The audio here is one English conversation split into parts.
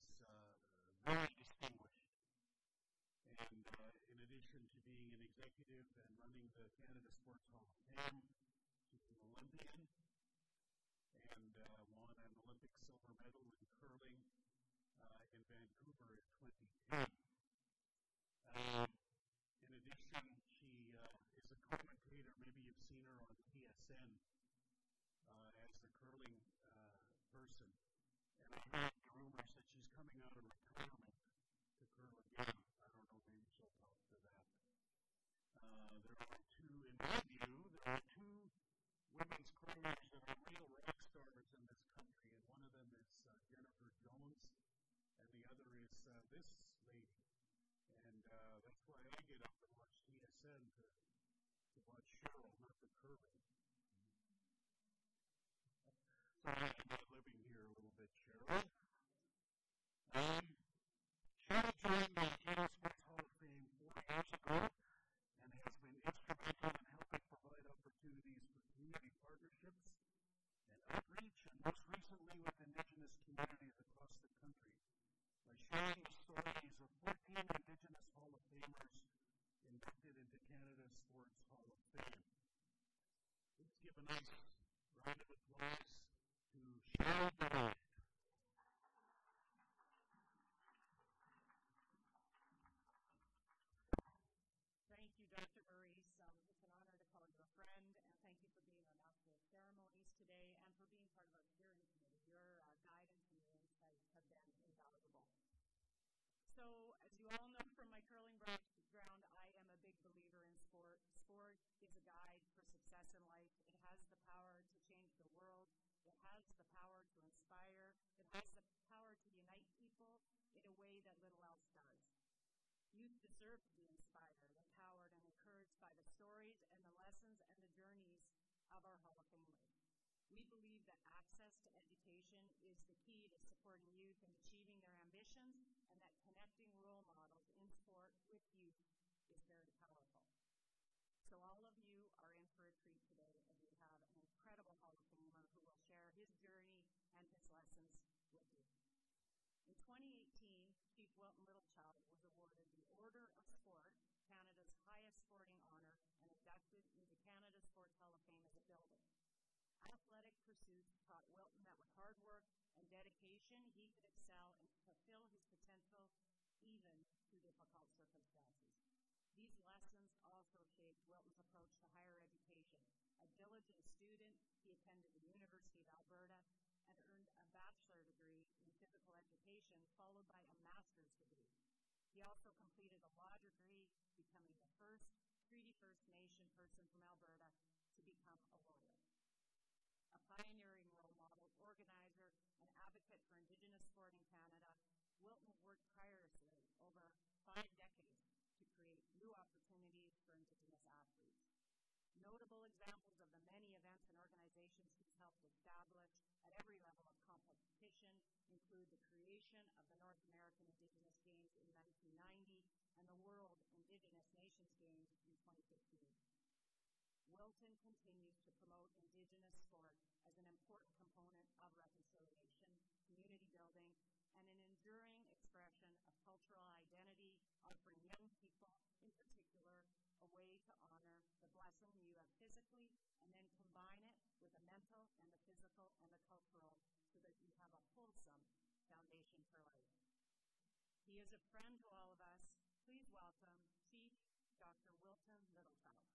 is uh, very distinguished. And uh, in addition to being an executive and running the Canada Sports Hall of Fame, she's an Olympian and uh, won an Olympic silver medal in curling in Vancouver in 2010. Um, in addition, she uh, is a commentator. Maybe you've seen her on TSN uh, as a curling uh, person. And I heard rumors that she's coming out of retirement to curl again. I don't know, maybe she'll talk to that. Uh, there are two, in my view, there are two women's curlers that are real rock stars in this country, and one of them is uh, Jennifer Jones, and the other is uh, this lady. And uh, that's why I get up and watch TSN to, to watch Cheryl, not the curling. Sorry about living here a little bit, Cheryl. Um, Cheryl joined the Canada Sports Hall of Fame four years ago and has been instrumental in helping provide opportunities for community partnerships and most recently with Indigenous communities across the country by sharing the stories of 14 Indigenous Hall of Famers inducted into Canada's Sports Hall of Fame. Let's give a nice round of applause to Cheryl Bernard. Thank you, Dr. Maurice. Um, it's an honor to call you a friend, and thank you for being on the ceremonies today and for being part of our steering committee. Your uh, guidance and your insights have been invaluable. So, as you all know from my curling background, I am a big believer in sport. Sport is a guide for success in life. It has the power to change the world. It has the power to inspire. It has the power to unite people in a way that little else does. Youth deserve to be inspired, empowered, and encouraged by the stories and the lessons and the journeys of our Hall of Famers. We believe that access to education is the key to supporting youth in achieving their ambitions connecting role models in sport with youth is very powerful. So all of you are in for a treat today as we have an incredible Hall of Famer who will share his journey and his lessons with you. In 2018, Chief Wilton Littlechild was awarded the Order of Sport, Canada's highest sporting honor, and inducted into Canada's Sports Hall of Fame as a building. Athletic pursuits taught Wilton that with hard work and dedication, he could excel and fulfill his potential even through difficult circumstances. These lessons also shaped Wilton's approach to higher education. A diligent student, he attended the University of Alberta and earned a bachelor degree in physical education, followed by a master's degree. He also completed a law degree, becoming the first Treaty First Nation person from Alberta to become a lawyer. A pioneering role model, organizer, and advocate for Indigenous sport in Canada, Wilton worked tirelessly over five decades to create new opportunities for Indigenous athletes. Notable examples of the many events and organizations he's helped establish at every level of competition include the creation of the North American Indigenous Games in 1990 and the World Indigenous Nations Games in 2015. Wilton continues to promote Indigenous sport as an important component of reconciliation, community building, and an enduring expression of cultural identity, offering young people, in particular, a way to honor the blessing you have physically and then combine it with the mental and the physical and the cultural so that you have a wholesome foundation for life. He is a friend to all of us. Please welcome Chief Dr. Wilton Littlechild.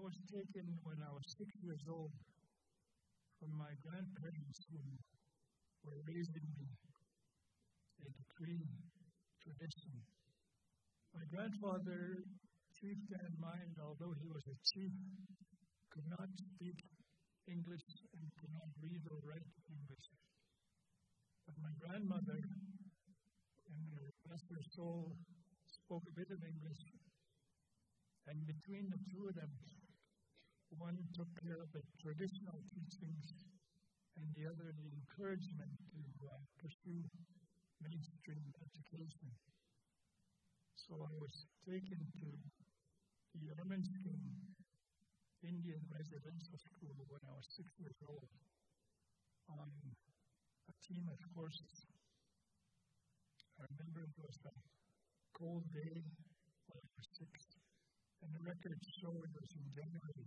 Was taken when I was six years old from my grandparents who were raising me in the Cree tradition. My grandfather, Chief Dan Mind, although he was a chief, could not speak English and could not read or write English. But my grandmother, and bless her soul, spoke a bit of English. And between the two of them, one took care of the traditional teachings and the other the encouragement to uh, pursue mainstream education. So I was taken to the Ermineskin Indian Residential School when I was six years old on a team of horses. I remember it was a cold day when I was six, and the records show it was in January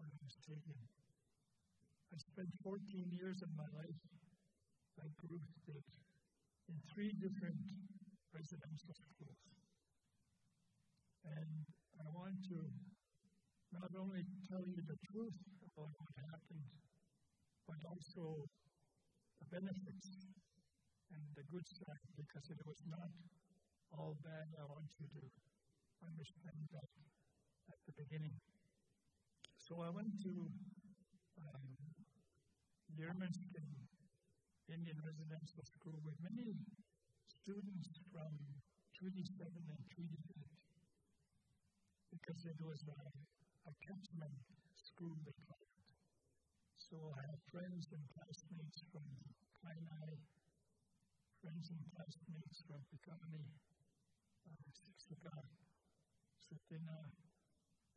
I was taken. I spent 14 years of my life, like Ruth did, in three different residential schools. And I want to not only tell you the truth about what happened, but also the benefits and the good side, because it was not all bad. I want you to understand that at the beginning. So I went to um, Ermineskin Indian Residential School with many students from Treaty 7 and Treaty 8 because it was a, a catchment school, they called. So I had friends and classmates from Kainai, friends and classmates from Piikani, uh, Siksika, Tsuut'ina,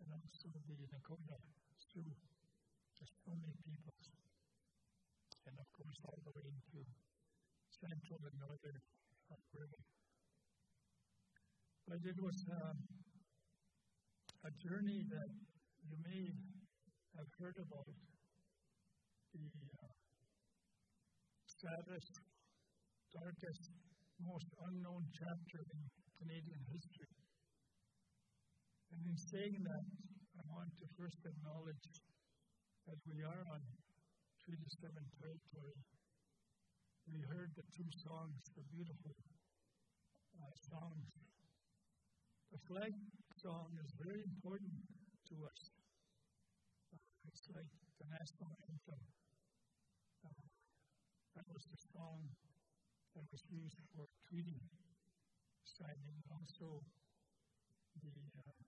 and also the Nakota Sioux. There's so many people. And of course, all the way into central and northern uh, river. But it was um, a journey that you may have heard about the uh, saddest, darkest, most unknown chapter in Canadian history. And in saying that, I want to first acknowledge that we are on Treaty 7 territory. We heard the two songs, the beautiful uh, songs. The flag song is very important to us. Uh, it's like the national anthem. Uh, that was the song that was used for treaty signing. Also, the uh,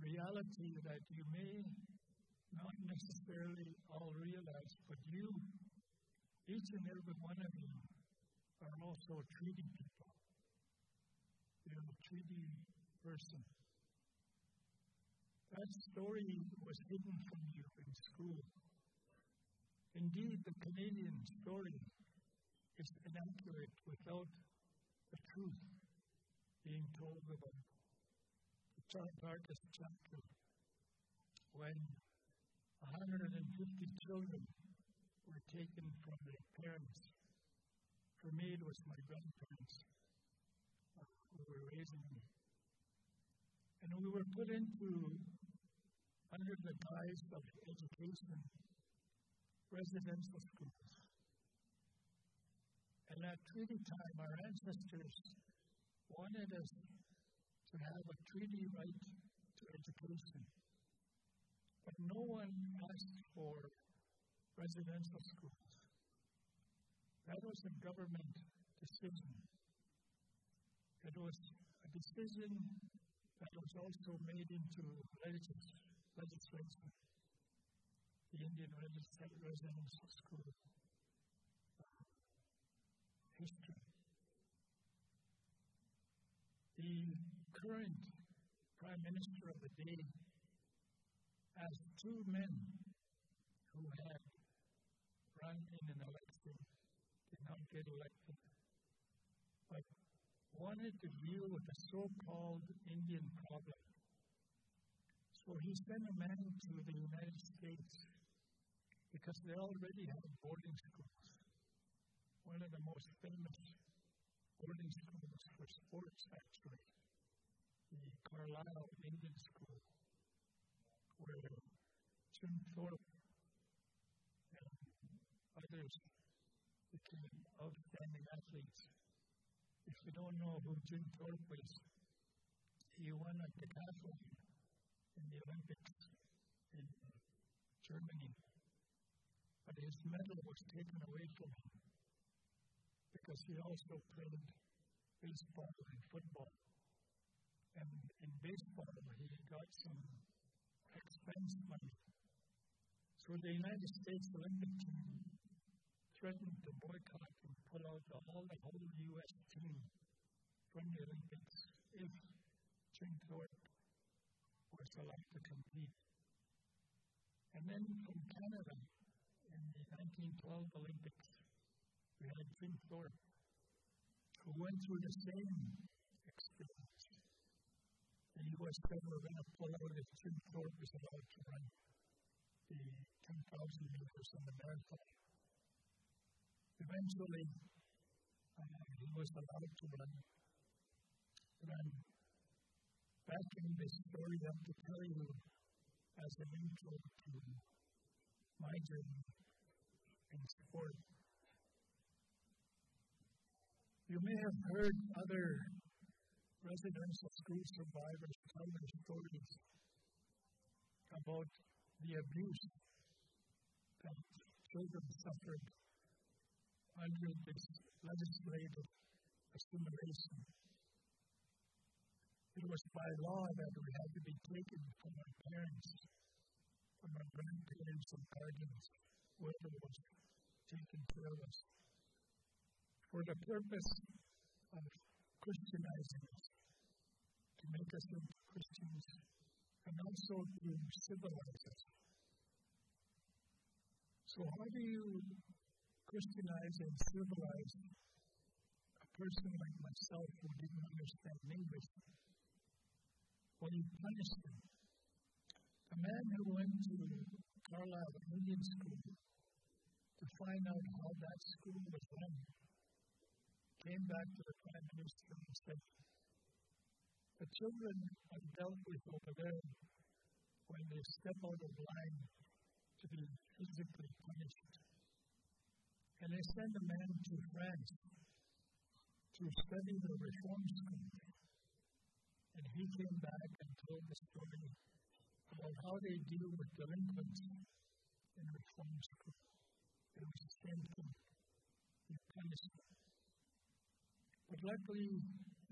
reality that you may not necessarily all realize, but you, each and every one of you, are also treaty people. You're a treaty person. That story was hidden from you in school. Indeed, the Canadian story is inaccurate without the truth being told about the darkest chapter when 150 children were taken from their parents. For me, it was my grandparents uh, who were raising me. And we were put into, under the guise of education, residential schools. And at treaty time, our ancestors wanted us to have a treaty right to education. But no one asked for residential schools. That was a government decision. It was a decision that was also made into legis- legislation. The Indian Residential School uh, history. The current Prime Minister of the day as two men who had run in an election, did not get elected, but wanted to deal with the so called Indian problem. So he sent a man to the United States because they already had boarding schools. One of the most famous boarding schools for sports, actually, the Carlisle Indian School where Jim Thorpe and others became outstanding athletes. If you don't know who Jim Thorpe is, he won a decathlon in the Olympics in Germany. But his medal was taken away from him because he also played baseball and football. And in baseball, he got some expense money. So the United States Olympic team threatened to boycott and pull out the, all the whole U.S. team from the Olympics if Jim Thorpe was allowed to compete. And then from Canada, in the 1912 Olympics, we had Jim Thorpe, who went through the same U.S. out if Jim Thorpe was allowed to run the 10,000 meters on the marathon. Eventually, uh, he was allowed to run. Run. Back in the story, I have to tell you as an intro to my journey in sport. You may have heard other residential school survivors tell their stories about the abuse that children suffered under this legislative assimilation. It was by law that we had to be taken from our parents, from our grandparents and guardians, whoever was taking care of us, for the purpose of Christianizing us, to make us into Christians, and also to civilize us. So, how do you Christianize and civilize a person like myself who didn't understand English? Well, you punish them. A man who went to Carlisle Indian School to find out how that school was run came back to the Prime Minister and said, The children are dealt with over there when they step out of line to be physically punished. And they send a man to France to study the reform school. And he came back and told the story about how they deal with delinquents in reform school. It was shameful. He punished them. But luckily,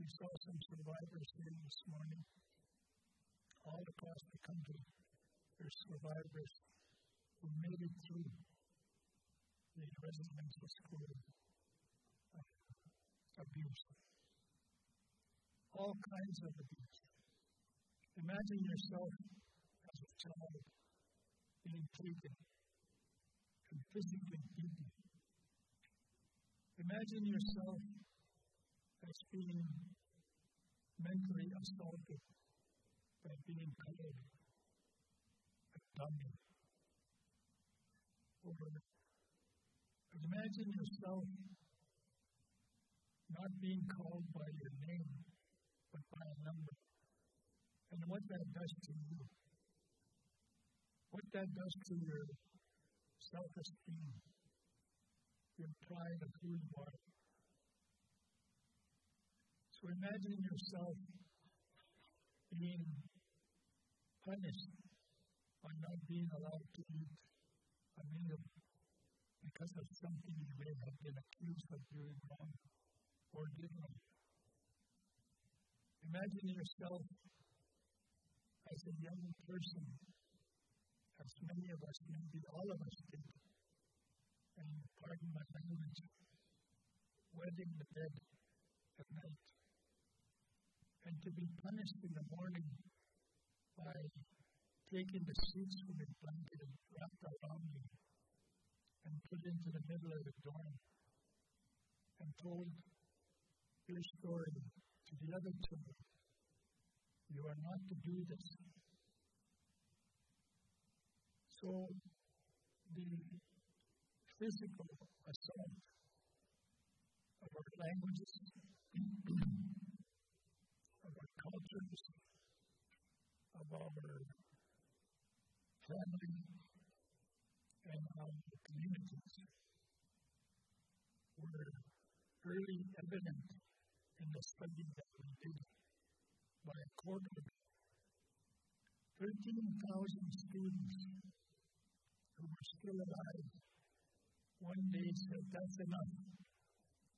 we saw some survivors here this morning. All across the country, there's survivors who made it through the residential school abuse. All kinds of abuse. Imagine yourself as a child being taken and physically beaten. Imagine yourself as being mentally assaulted by being called a dummy. Or imagine yourself not being called by your name, but by a number. And what that does to you, what that does to your self esteem, your pride of who you are. So imagine yourself being punished by not being allowed to eat. A meal because of something you may have been accused of doing wrong or did wrong. Imagine yourself as a young person, as many of us, maybe all of us did, and pardon my language, wetting the bed at night, and to be punished in the morning by taking the sheets from the blanket and wrapped around you and put into the middle of the dorm and told your story to the other children. You are not to do this. So the physical assault of our languages, cultures, of our family, and our communities were early evident in the study that we did by a quarter 13,000 students who were still alive one day said, That's enough.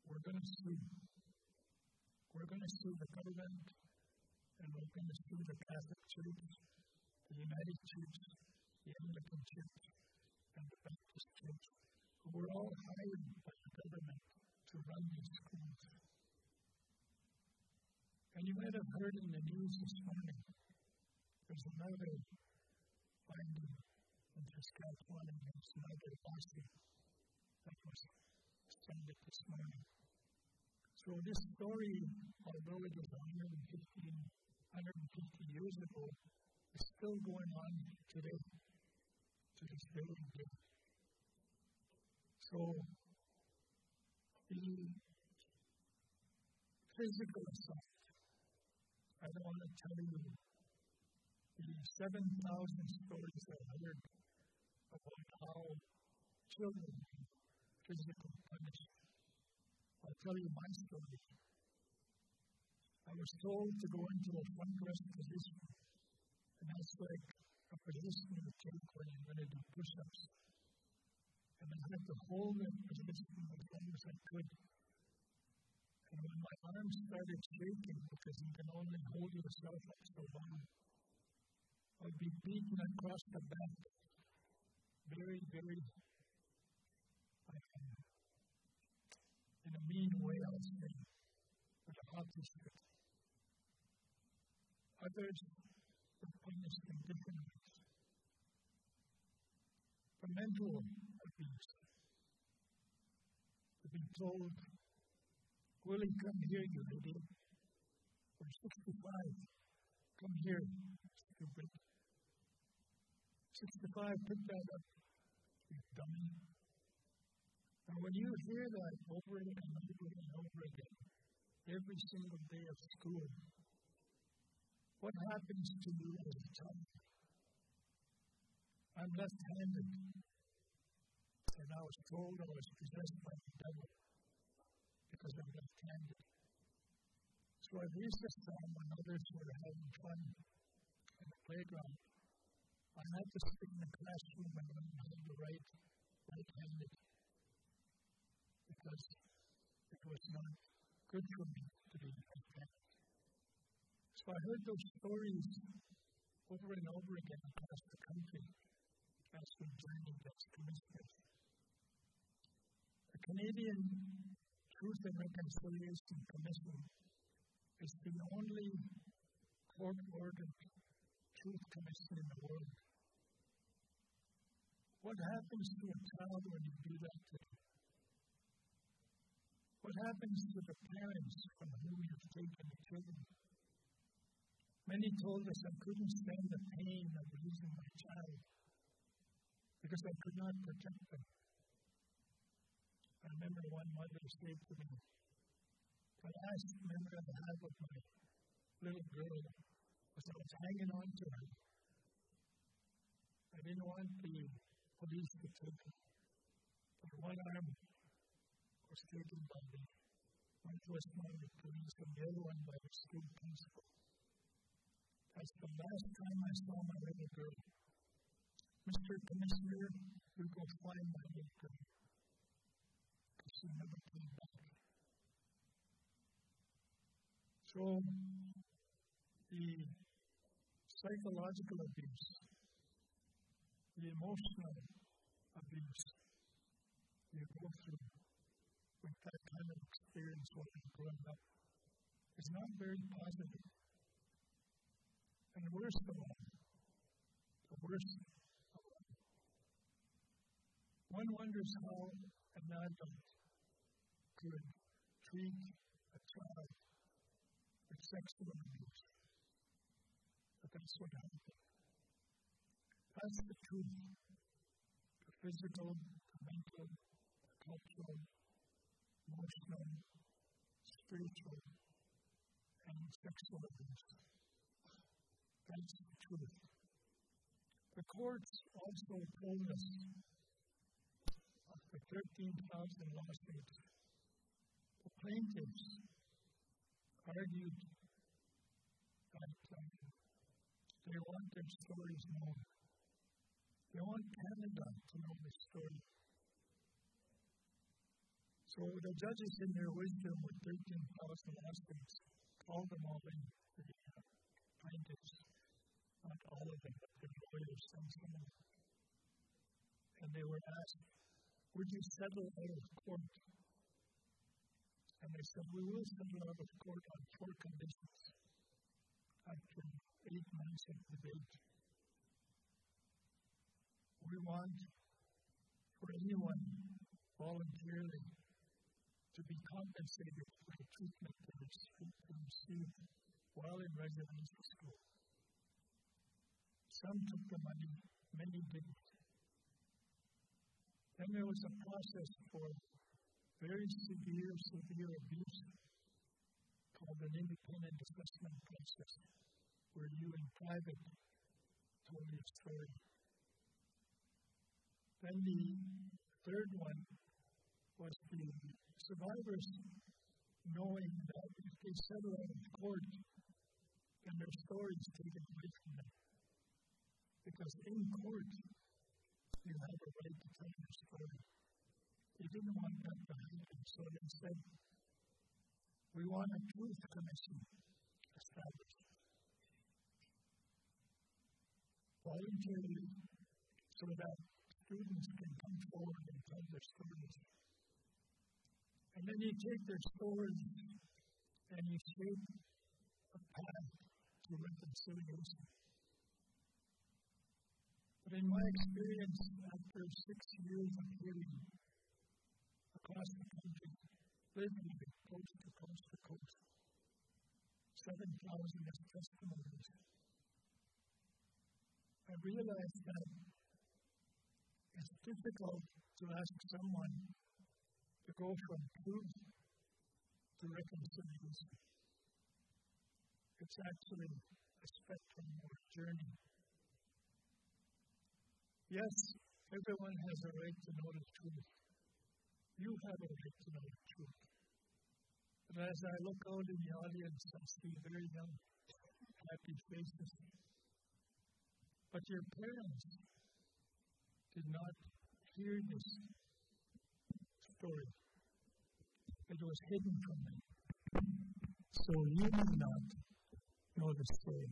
We're going to sue. We're going to sue the government and we're going to the Catholic Church, the United Church, the Anglican Church, and the Baptist Church, who were all hired by the government to run these schools. And you might have heard in the news this morning, there's another finding in Saskatchewan against another lawsuit that was extended this morning. So this story, although it was 150, 150 years ago, is still going on today, to this very day. So the physical assault, I don't want to tell you the 7,000 stories I heard about how children physical punishment. I'll tell you my story. I was told to go into a rest position, and that's like a position you take when you're going to do push ups. And I had to hold that position as long as I could. And when my arms started shaking, because you can only hold yourself up so long, I'd be beaten across the back. Very, very in a mean way, I'll say, with a hockey stick. Others were punished in different ways. For mental abuse, to be told, Willie, come here, you idiot. Or 65, come here, stupid. 65, pick that up, you dummy. And when you hear that over and over and over again, every single day of school, what happens to you as a child? I'm left handed. And I was told I was possessed by the devil because I'm left handed. So at recess time, when others were having fun in the playground, I had to sit in the classroom and learn how to write right handed because it was not good for me to be like So I heard those stories over and over again across the country as we journeyed as commissioners. The Canadian Truth and Reconciliation Commission is the only court ordered truth commission in the world. What happens to a child when you do that to them? What happens to the parents from whom you've taken the children? Many told us I couldn't stand the pain of losing my child because I could not protect them. I remember one mother said to me, The last memory I have of my little girl was I was hanging on to her. I didn't want the police to take her. But one arm was taken by the Northwest Mounted Police and the other one by the school principal. That's the last time I saw my little girl. Mr. Commissioner, you go find my little girl. Because she never came back. So, the psychological abuse, the emotional abuse you go through with that kind of experience when you're growing up is not very positive. And worst of all, the worst of all, one wonders how an adult could treat a child with sexual abuse. But that's what happened. That's the truth. The physical, the mental, the cultural, emotional, spiritual, and sexual abuse. The truth. The courts also told us for 13,000 lawsuits. The plaintiffs argued that um, they want their stories known. They want Canada to know the story. So the judges, in their wisdom, with 13,000 lawsuits, called them all in, the uh, plaintiffs, not all of them, but the lawyers, some, some. And they were asked, Would you settle out of court? And they said, We will settle out of court on four conditions after eight months of debate. We want for anyone voluntarily to be compensated for the treatment they received while in residential school. Some took the money, many didn't. Then there was a process for very severe, severe abuse called an independent assessment process, where you in private told your story. Then the third one was the survivors knowing that if they settle out of court, then their story is taken away from them. Because in court, you have a right to tell your story. They didn't want that to happen, so they said, we want a truth commission established. Voluntarily, so that students can come forward and tell their stories. And then you take their stories and you shape a path to reconciliation. But in my experience, after six years of healing across the country, living coast to coast to coast, 7,000 as testimonies, I realized that it's difficult to ask someone to go from truth to reconciliation. It's actually a spectrum or journey. Yes, everyone has a right to know the truth. You have a right to know the truth. But as I look out in the audience, I see very young, happy faces. But your parents did not hear this story. It was hidden from them. So you may not know the story.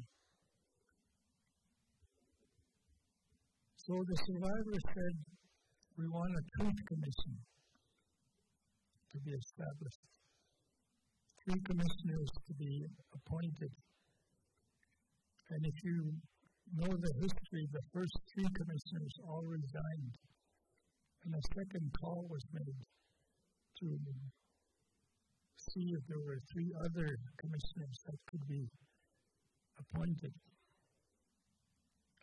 So the survivor said, We want a truth commission to be established. Three commissioners to be appointed. And if you know the history, the first three commissioners all resigned. And a second call was made to see if there were three other commissioners that could be appointed.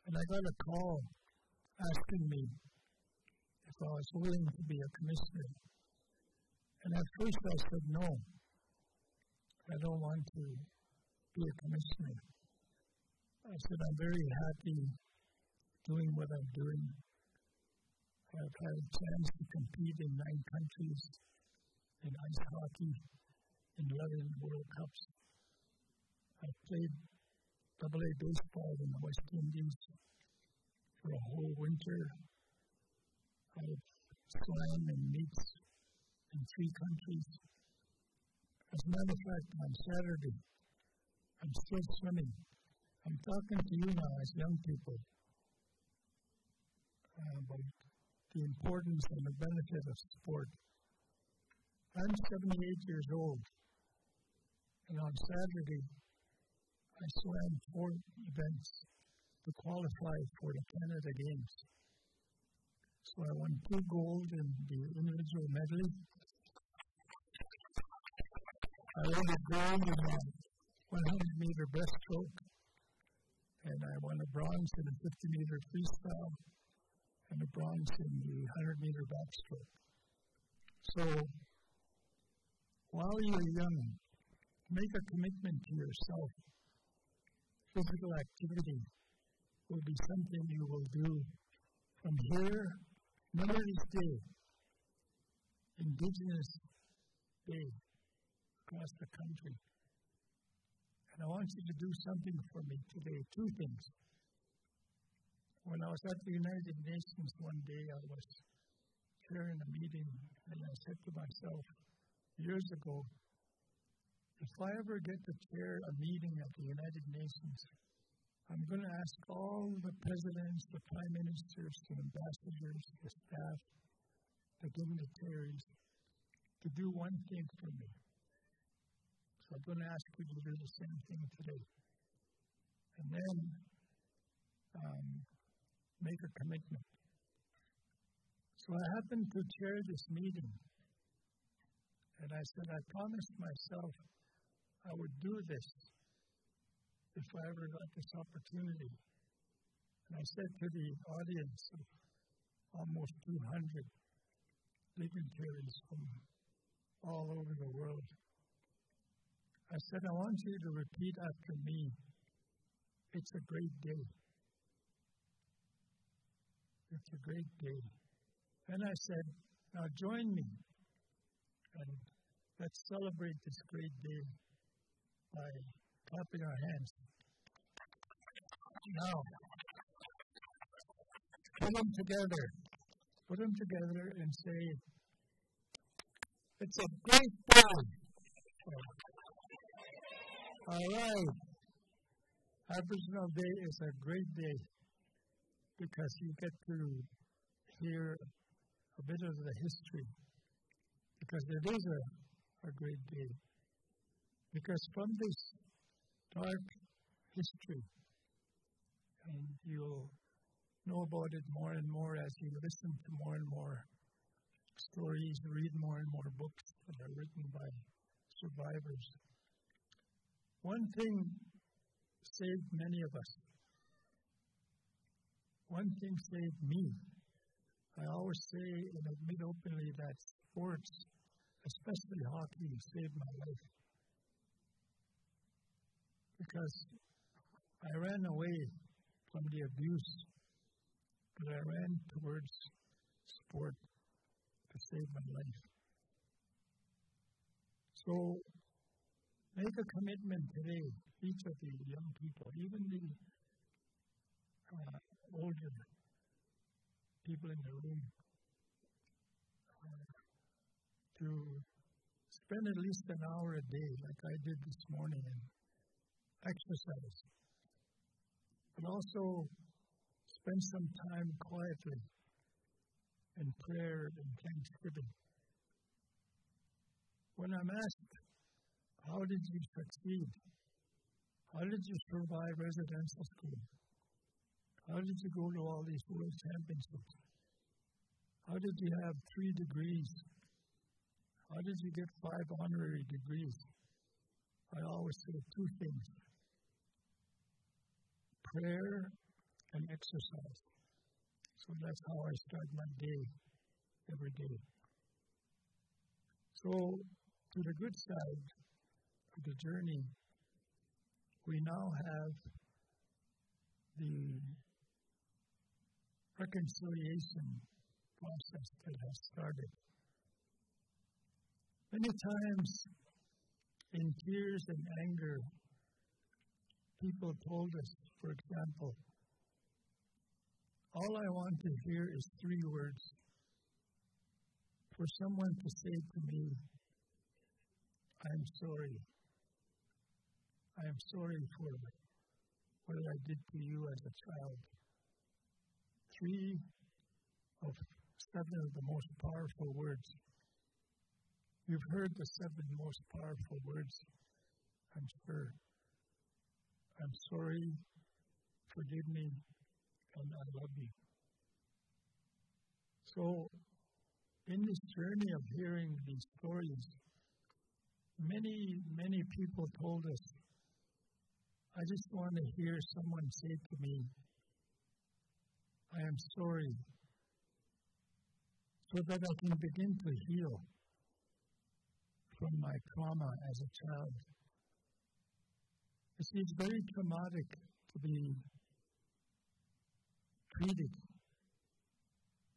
And I got a call asking me if I was willing to be a commissioner. And at first I said no. I don't want to be a commissioner. I said I'm very happy doing what I'm doing. I've had a chance to compete in nine countries in ice hockey, in 11 World Cups. I've played double A baseball in the West Indies for a whole winter. I've swam in meets in three countries. As a matter of fact, on Saturday, I'm still swimming. I'm talking to you now as young people about the importance and the benefit of sport. I'm 78 years old, and on Saturday, I swam four events to qualify for the Canada Games. So I won two gold in the individual medley. I won a gold in the 100 meter breaststroke, and I won a bronze in the 50 meter freestyle, and a bronze in the 100 meter backstroke. So while you're young, make a commitment to yourself. Physical activity will be something you will do from here, Memories Day, Indigenous Day across the country. And I want you to do something for me today. Two things. When I was at the United Nations one day, I was chairing a meeting, and I said to myself years ago, if I ever get to chair a meeting at the United Nations, I'm going to ask all the presidents, the prime ministers, the ambassadors, the staff, the dignitaries to do one thing for me. So I'm going to ask you to do the same thing today. And then um, make a commitment. So I happened to chair this meeting. And I said, I promised myself I would do this if I ever got this opportunity. And I said to the audience of almost 200 dignitaries from all over the world, I said, I want you to repeat after me. It's a great day. It's a great day. And I said, now join me and let's celebrate this great day by clapping our hands. Now, put them together. Put them together and say, It's a great day. All right. Aboriginal Day is a great day because you get to hear a bit of the history. Because it is a, a great day. Because from this dark history, and you'll know about it more and more as you listen to more and more stories, read more and more books that are written by survivors. One thing saved many of us. One thing saved me. I always say and admit openly that sports, especially hockey, saved my life because I ran away from the abuse, but I ran towards sport to save my life. So make a commitment today, each of the young people, even the uh, older people in the room, uh, to spend at least an hour a day, like I did this morning, and exercise, but also spend some time quietly in prayer and thanksgiving. When I'm asked, How did you succeed? How did you survive residential school? How did you go to all these world championships? How did you have three degrees? How did you get five honorary degrees? I always say two things prayer and exercise. So that's how I start my day every day. So, to the good side of the journey, we now have the reconciliation process that has started. Many times, in tears and anger, people told us for example, all I want to hear is three words. For someone to say to me, I'm sorry. I am sorry for what I did to you as a child. Three of seven of the most powerful words. You've heard the seven most powerful words, I'm sure. I'm sorry forgive me, and I love you. So, in this journey of hearing these stories, many, many people told us, I just want to hear someone say to me, I am sorry, so that I can begin to heal from my trauma as a child. You see, it's very traumatic to be treated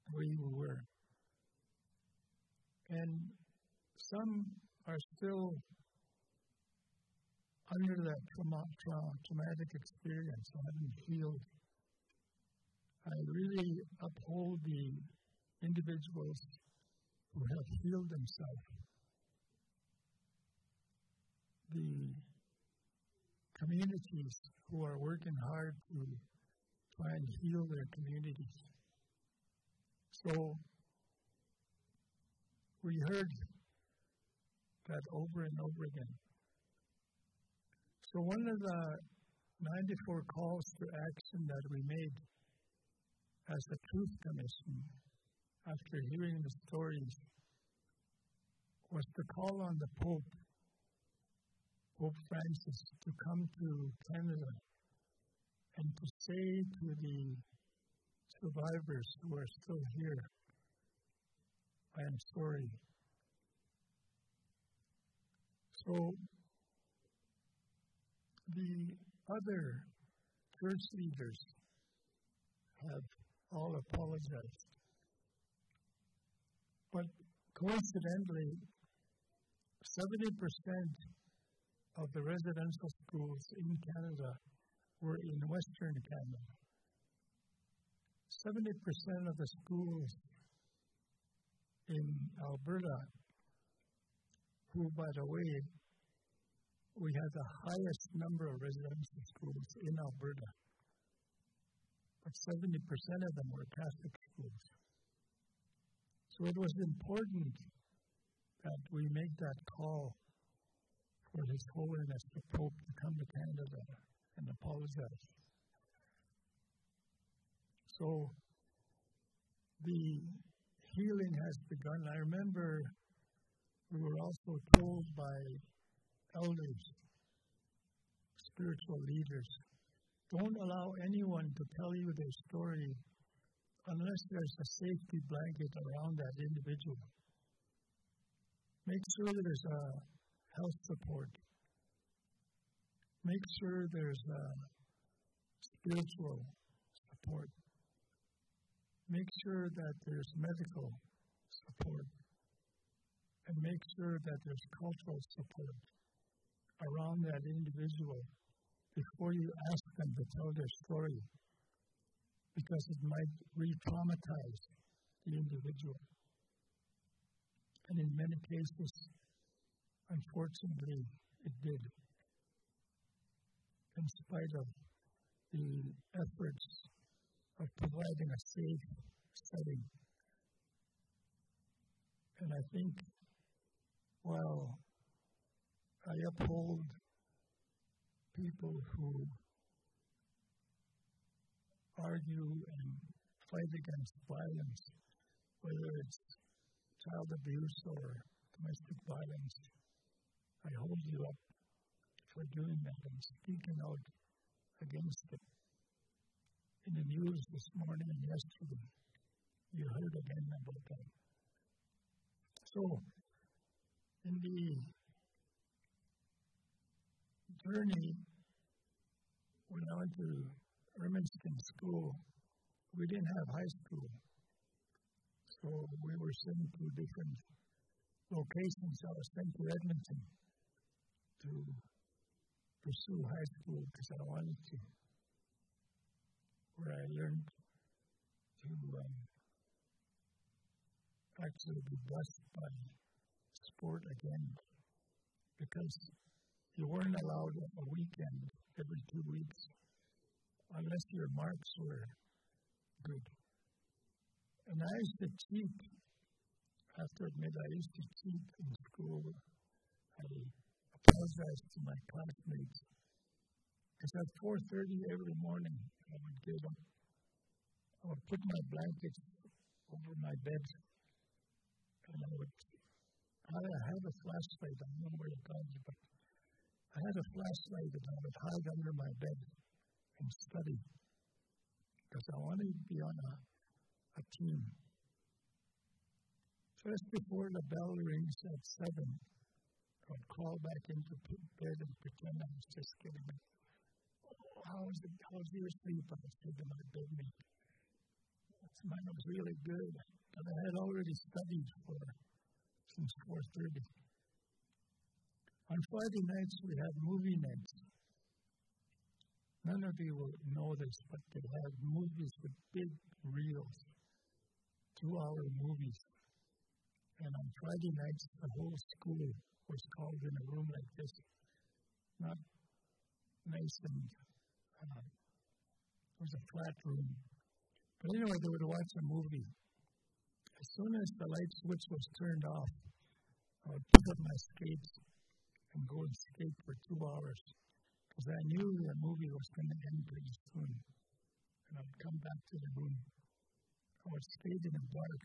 the way you were. And some are still under that trauma, tra- traumatic experience, haven't healed. I really uphold the individuals who have healed themselves. The communities who are working hard to and heal their communities. So we heard that over and over again. So one of the 94 calls to action that we made as the Truth Commission after hearing the stories was to call on the Pope, Pope Francis, to come to Canada and to say to the survivors who are still here, I am sorry. So, the other church leaders have all apologized. But coincidentally, 70% of the residential schools in Canada were in Western Canada. 70% of the schools in Alberta, who, by the way, we had the highest number of residential schools in Alberta, but 70% of them were Catholic schools. So it was important that we make that call for His Holiness the Pope to come to Canada and apologize. So the healing has begun. I remember we were also told by elders, spiritual leaders, don't allow anyone to tell you their story unless there's a safety blanket around that individual. Make sure there's a health support. Make sure there's a spiritual support. Make sure that there's medical support. And make sure that there's cultural support around that individual before you ask them to tell their story because it might re traumatize the individual. And in many cases, unfortunately, it did. In spite of the efforts of providing a safe setting. And I think while I uphold people who argue and fight against violence, whether it's child abuse or domestic violence. I hold you up for doing that and speaking out against it. In the news this morning and yesterday, you heard again about that. So, in the journey when I went to Ermineskin School, we didn't have high school. So we were sent to different locations. I was sent to Edmonton to pursue high school because I wanted to, where I learned to um, actually be blessed by sport again because you weren't allowed a weekend every two weeks unless your marks were good. And I used to cheat. I have to admit, I used to cheat in school. I apologize to my classmates because at 4.30 every morning I would up. I would put my blanket over my bed and I would, I had a flashlight, I don't know where it comes, but I had a flashlight that I would hide under my bed and study because I wanted to be on a, a team. Just before the bell rings at 7, I'd crawl back into bed and pretend I was just kidding. up. Oh, how was, it, how was your sleep? I said to my baby. Mine was really good, but I had already studied for since 4.30. On Friday nights, we have movie nights. None of you will know this, but they have movies with big reels, two-hour movies. And on Friday nights, the whole school was called in a room like this. Not nice and uh, it was a flat room. But anyway, they would watch a movie. As soon as the light switch was turned off, I would pick up my skates and go and skate for two hours because I knew the movie was going to end pretty soon. And I'd come back to the room. I would skate in the dark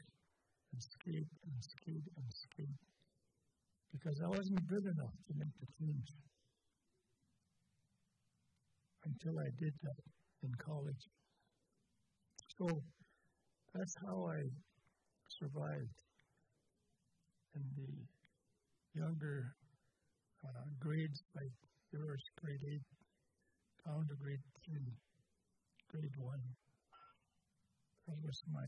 and skate and skate and skate because I wasn't good enough to make the teams until I did that in college. So that's how I survived in the younger uh, grades like yours, grade 8, down to grade 3, grade 1. That was my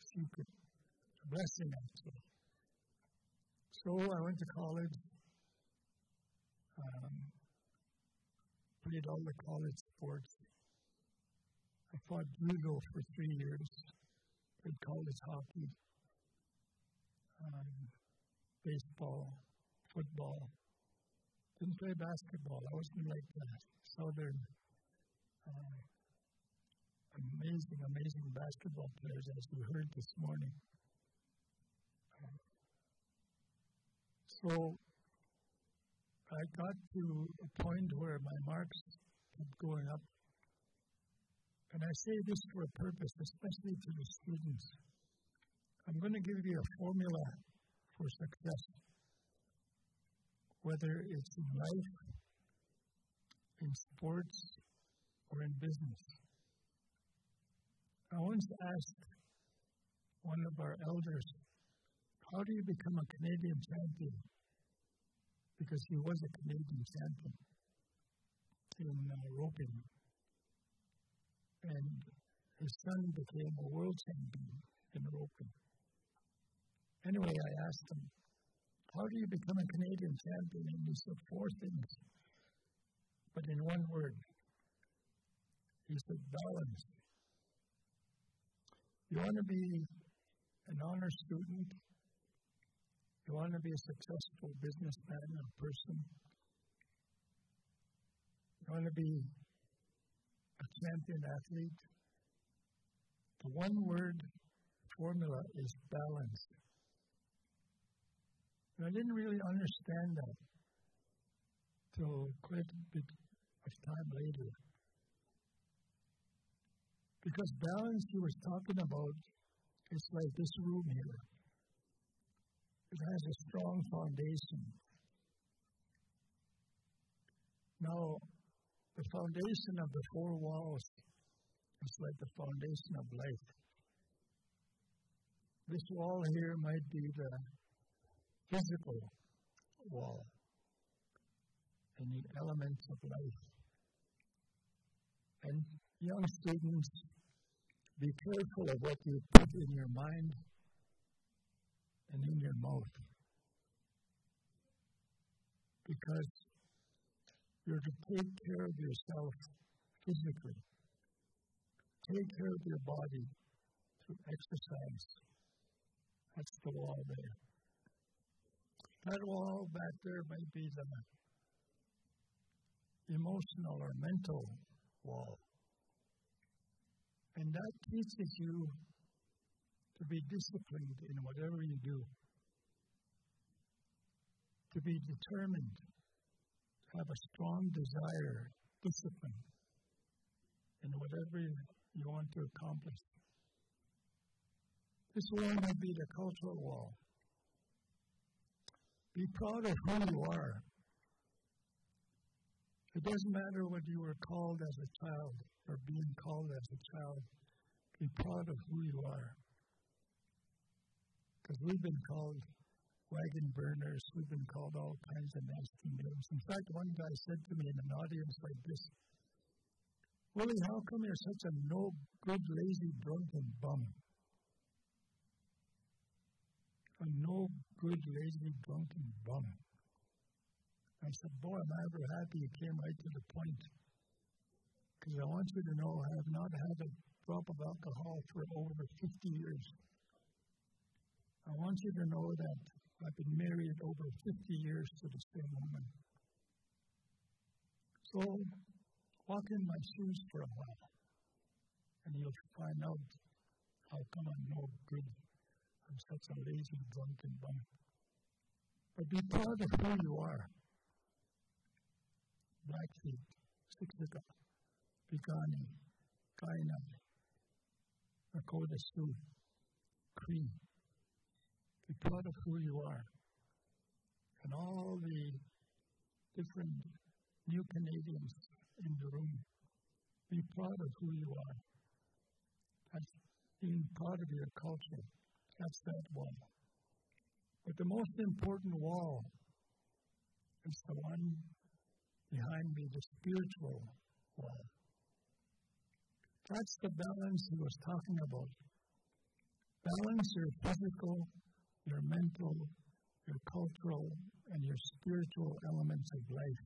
secret blessing, actually. So I went to college, um, played all the college sports. I fought judo for three years, played college hockey, um, baseball, football. Didn't play basketball. I wasn't like the southern uh, amazing, amazing basketball players, as we heard this morning. Uh, so I got to a point where my marks kept going up. And I say this for a purpose, especially to the students. I'm going to give you a formula for success whether it's in life, in sports, or in business. I once asked one of our elders, How do you become a Canadian champion? Because he was a Canadian champion in uh, roping. And his son became a world champion in roping. Anyway, I asked him, how do you become a Canadian champion? And he said four things, but in one word. He said balance. You want to be an honor student? You want to be a successful businessman or person? You want to be a champion athlete? The one word formula is balance. And I didn't really understand that till quite a bit of time later. Because balance he was talking about is like this room here. It has a strong foundation. Now, the foundation of the four walls is like the foundation of life. This wall here might be the physical wall and the elements of life. And young students, be careful of what you put in your mind and in your mouth. Because you're to take care of yourself physically, take care of your body through exercise. That's the wall there. That wall back there might be the emotional or mental wall. And that teaches you to be disciplined in whatever you do, to be determined, to have a strong desire, discipline in whatever you want to accomplish. This wall might be the cultural wall. Be proud of who you are. It doesn't matter what you were called as a child or being called as a child. Be proud of who you are. Because we've been called wagon burners, we've been called all kinds of nasty names. In fact, one guy said to me in an audience like this, Willie, how come you're such a no good, lazy, drunken bum? a no good, lazy, drunken bum. I said, Boy, am I ever happy you came right to the point. Because I want you to know I have not had a drop of alcohol for over 50 years. I want you to know that I've been married over 50 years to the same woman. So, walk in my shoes for a while, and you'll find out how come I'm no good. I'm such a lazy, drunken bum. But be proud of who you are. Blackfeet, Siksika, Piikani, Kainai, Nakota Sioux, Cree. Be proud of who you are. And all the different new Canadians in the room, be proud of who you are. That's being proud of your culture. That's that wall. But the most important wall is the one behind me, the spiritual wall. That's the balance he was talking about. Balance your physical, your mental, your cultural, and your spiritual elements of life.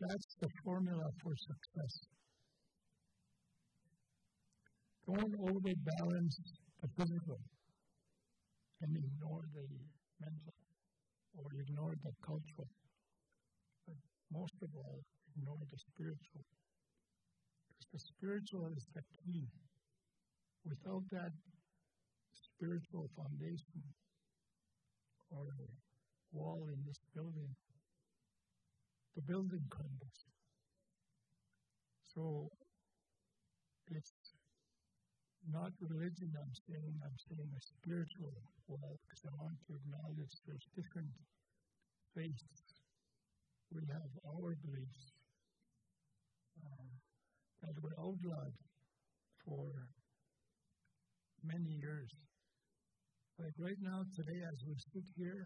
That's the formula for success. Don't overbalance the physical and ignore the mental or ignore the cultural. But most of all, ignore the spiritual. Because the spiritual is the key. Without that spiritual foundation or wall in this building, the building crumbles. So it's not religion I'm saying, I'm saying a spiritual wall because I want to acknowledge there's different faiths. We have our beliefs uh, that were outlawed for many years. Like right now, today, as we sit here,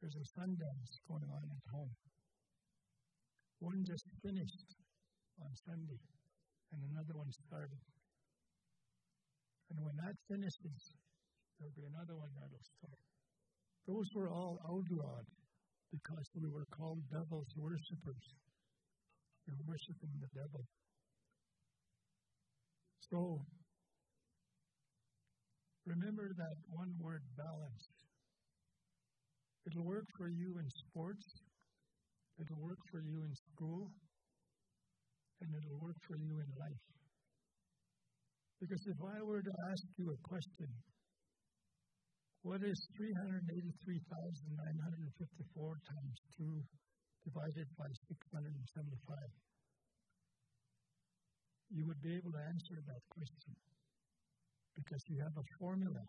there's a Sundance going on at home. One just finished on Sunday, and another one started. And when that finishes, there'll be another one that'll start. Those were all outlawed because we were called devil's worshippers. You're worshiping the devil. So, remember that one word balance. It'll work for you in sports, it'll work for you in school, and it'll work for you in life. Because if I were to ask you a question, what is 383,954 times 2 divided by 675? You would be able to answer that question because you have a formula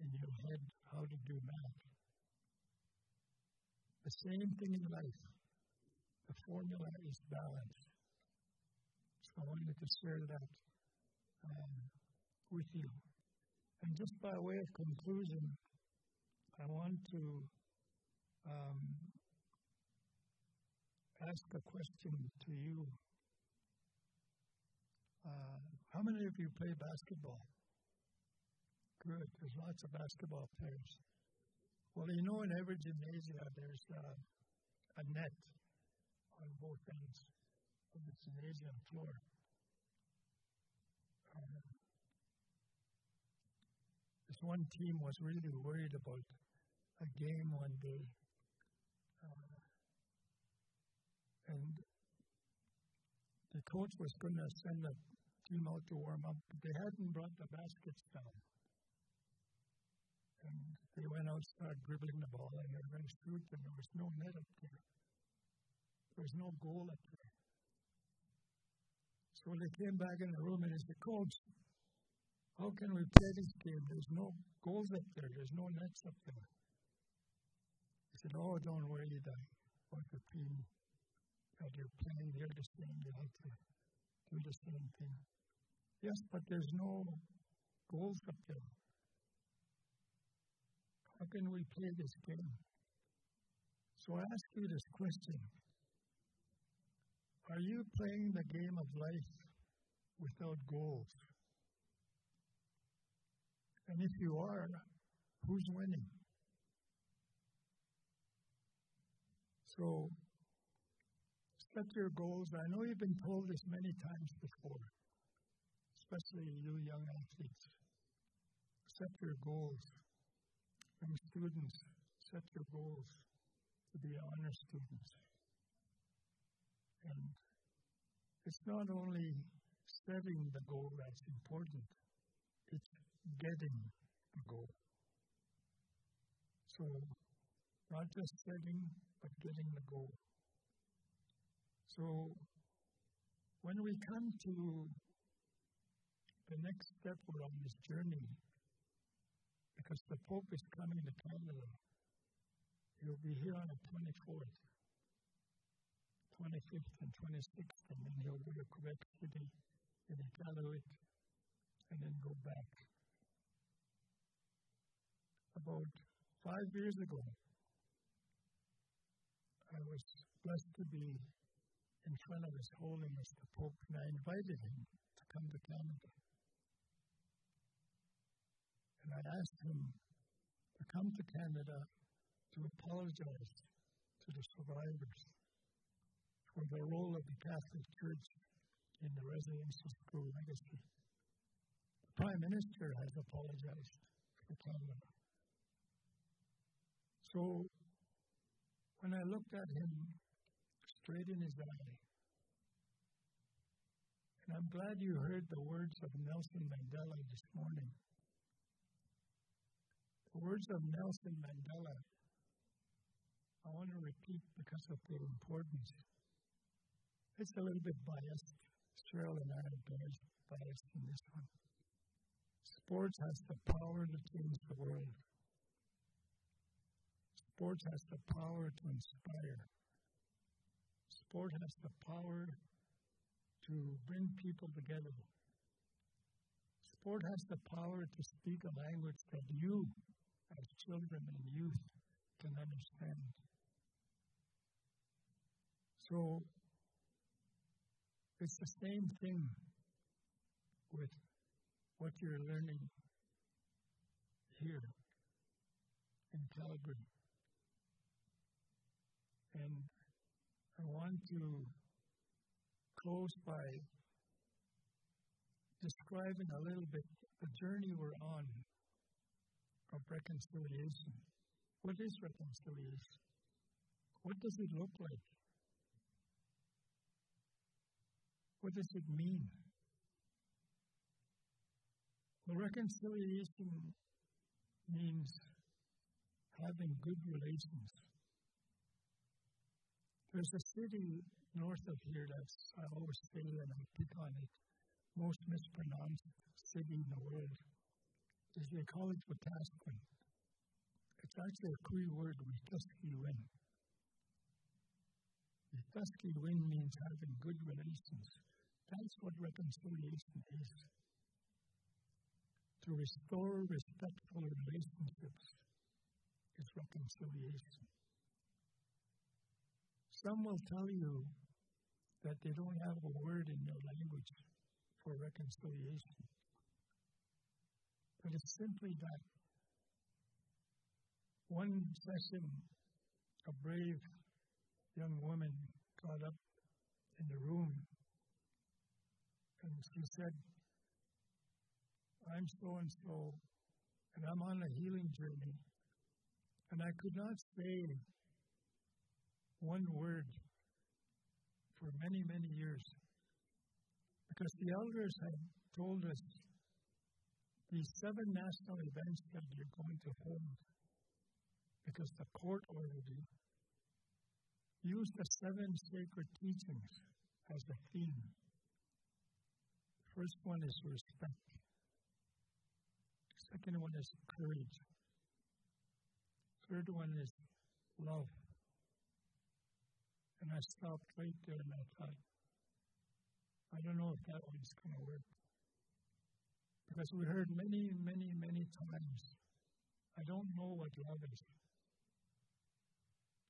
in your head how to do math. The same thing in life. The formula is balance. So I wanted to share that um, with you. And just by way of conclusion, I want to um, ask a question to you. Uh, how many of you play basketball? Good. There's lots of basketball players. Well, you know, in every gymnasia, there's uh, a net on both ends of the gymnasium floor. Uh, this one team was really worried about a game one day. Uh, and the coach was going to send a team out to warm up, but they hadn't brought the baskets down. And they went outside dribbling the ball, and they to shoot, and there was no net up there. There was no goal up there. So they came back in the room and they said, Coach, how can we play this game? There's no goals up there, there's no nets up there. He said, Oh, don't worry, the, about the team that you're playing, they're the same, you have to do the same thing. Yes, but there's no goals up there. How can we play this game? So I ask you this question Are you playing the game of life without goals? And if you are, who's winning. So, set your goals. I know you've been told this many times before, especially you young athletes. Set your goals. And students, set your goals to be honor students. And it's not only setting the goal that's important, it's getting the goal. So, not just setting, but getting the goal. So, when we come to the next step on this journey, because the Pope is coming to Canada, he'll be here on the 24th, 25th, and 26th, and then he'll go to Quebec City in Iqaluit, and then go back. About five years ago, I was blessed to be in front of His Holiness the Pope, and I invited him to come to Canada. And I asked him to come to Canada to apologize to the survivors for the role of the Catholic Church in the residential school legacy. The Prime Minister has apologized for Canada. So when I looked at him straight in his eye, and I'm glad you heard the words of Nelson Mandela this morning. The words of Nelson Mandela, I want to repeat because of their importance. It's a little bit biased. Cheryl and I are biased in this one. Sports has the power to change the world. Sports has the power to inspire. Sport has the power to bring people together. Sport has the power to speak a language that you, as children and youth, can understand. So, it's the same thing with what you're learning here in Calgary. And I want to close by describing a little bit the journey we're on of reconciliation. What is reconciliation? What does it look like? What does it mean? Well, reconciliation means having good relations there's a city north of here that's, I always say, and I pick on it, most mispronounced city in the world, is they call it Wetaskiwin. It's actually a Cree word, Wetaskiwin. Wetaskiwin means having good relations. That's what reconciliation is. To restore respectful relationships is reconciliation. Some will tell you that they don't have a word in their language for reconciliation. But it's simply that one session, a brave young woman got up in the room and she said, I'm so and so, and I'm on a healing journey, and I could not say one word for many, many years. Because the elders had told us these seven national events that you're going to hold, because the court ordered you, use the seven sacred teachings as a theme. The first one is respect. Second one is courage. Third one is love. And I stopped right there and I thought, I don't know if that one's going to work. Because we heard many, many, many times, I don't know what love is.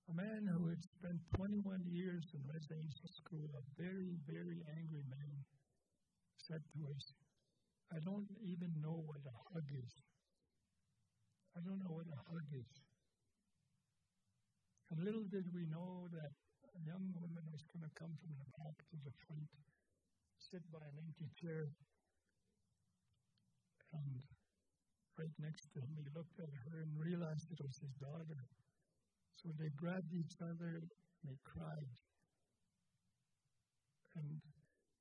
A man who had spent 21 years in residential school, a very, very angry man, said to us, I don't even know what a hug is. I don't know what a hug is. And little did we know that a young woman was going to come from the back to the front, sit by an empty chair, and right next to him, he looked at her and realized it was his daughter. So they grabbed each other and they cried. And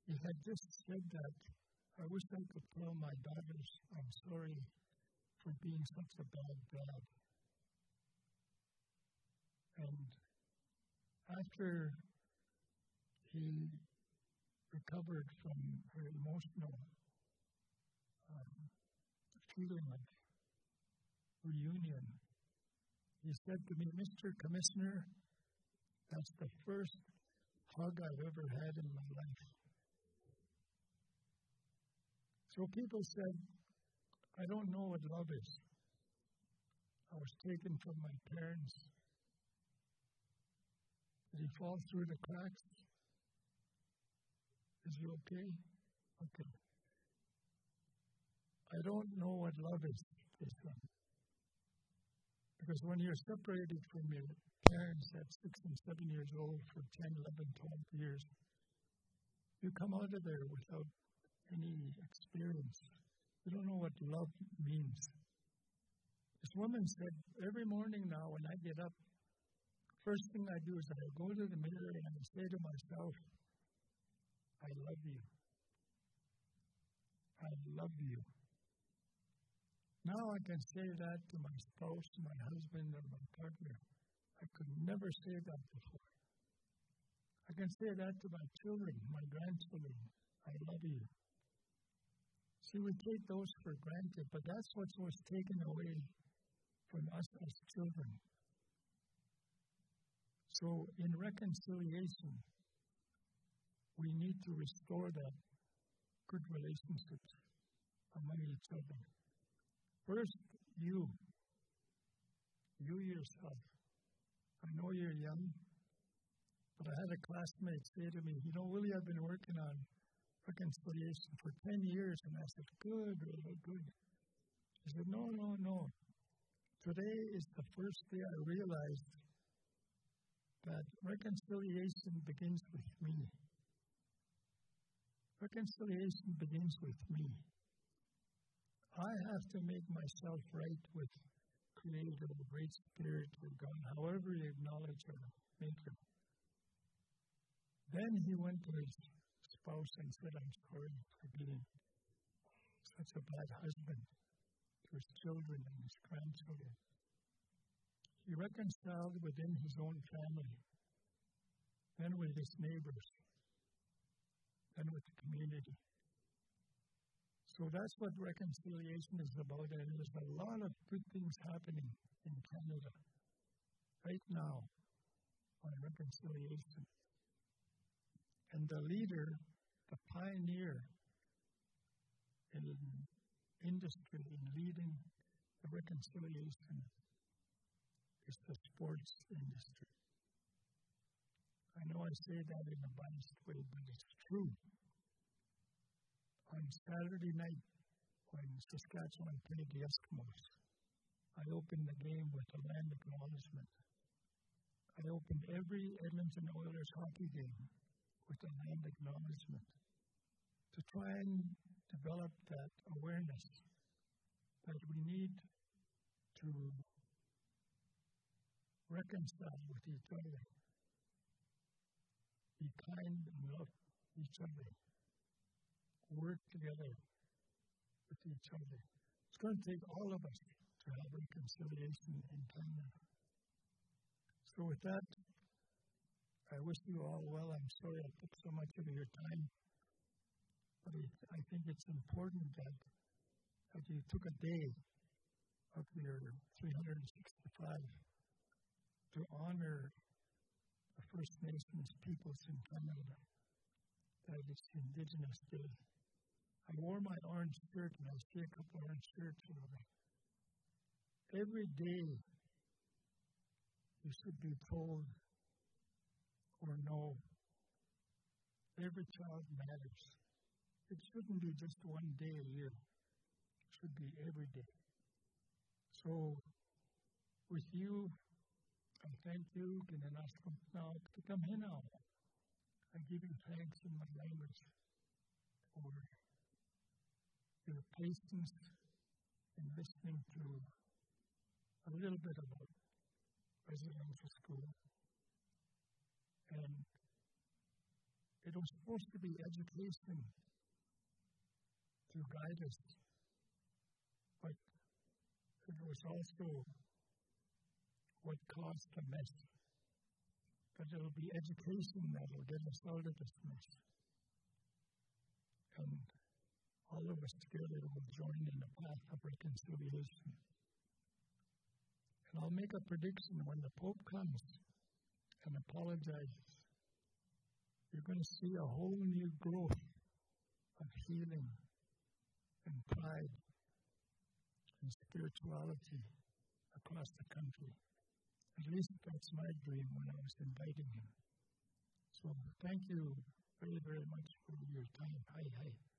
he had just said that. I wish I could tell my daughters I'm sorry for being such a bad dad. And after he recovered from her emotional um, feeling reunion, he said to me, Mr. Commissioner, that's the first hug I've ever had in my life. So people said, I don't know what love is. I was taken from my parents. Did he fall through the cracks? Is he okay? Okay. I don't know what love is. Because when you're separated from your parents at six and seven years old for 10, 11, 12 years, you come out of there without any experience. You don't know what love means. This woman said, Every morning now when I get up, first thing I do is I go to the mirror and I say to myself, I love you. I love you. Now I can say that to my spouse, to my husband, or my partner. I could never say that before. I can say that to my children, my grandchildren. I love you. See, we take those for granted, but that's what was taken away from us as children. So, in reconciliation, we need to restore that good relationships among each other. First, you. You yourself. I know you're young, but I had a classmate say to me, You know, Willie, I've been working on reconciliation for 10 years. And I said, Good, really good. He said, No, no, no. Today is the first day I realized that reconciliation begins with me. Reconciliation begins with me. I have to make myself right with Creator, the Great Spirit, or God, however you acknowledge our Maker. Then he went to his spouse and said, I'm sorry for being such a bad husband to his children and his grandchildren. He reconciled within his own family, then with his neighbors, then with the community. So that's what reconciliation is about, and there's a lot of good things happening in Canada right now on reconciliation. And the leader the pioneer in industry in leading the reconciliation is the sports industry. I know I say that in a biased way, but it's true. On Saturday night, when Saskatchewan played the Eskimos, I opened the game with a land acknowledgement. I opened every Edmonton Oilers hockey game with a land acknowledgement to try and develop that awareness that we need to reconcile with each other, be kind and love each other, work together with each other. It's going to take all of us to have reconciliation in Canada. So, with that, I wish you all well. I'm sorry I took so much of your time. But it, I think it's important that, that you took a day of your 365 to honor the First Nations peoples in Canada, that it's Indigenous Day. I wore my orange shirt, and I see a couple orange shirts over. Every day, you should be told or know every child matters. It shouldn't be just one day a year. It should be every day. So, with you, I thank you, Kinanaskum now, to come here now. I give you thanks in my language for your patience in listening to a little bit about residential school. And it was supposed to be education to guide us, but it was also what caused the mess. But it'll be education that will get us out of this mess. And all of us together will join in the path of reconciliation. And I'll make a prediction when the Pope comes and apologizes, you're going to see a whole new growth of healing and pride and spirituality across the country. At least that's my dream when I was inviting him. So thank you very, very much for your time. Hi, hi.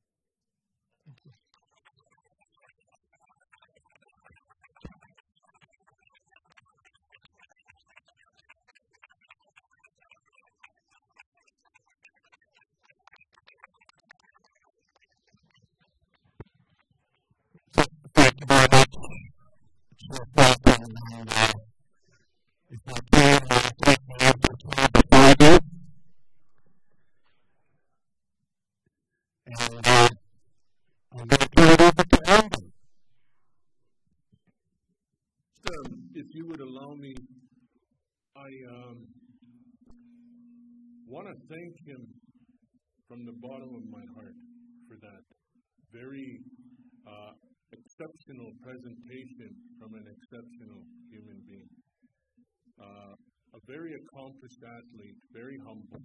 Accomplished athlete, very humble.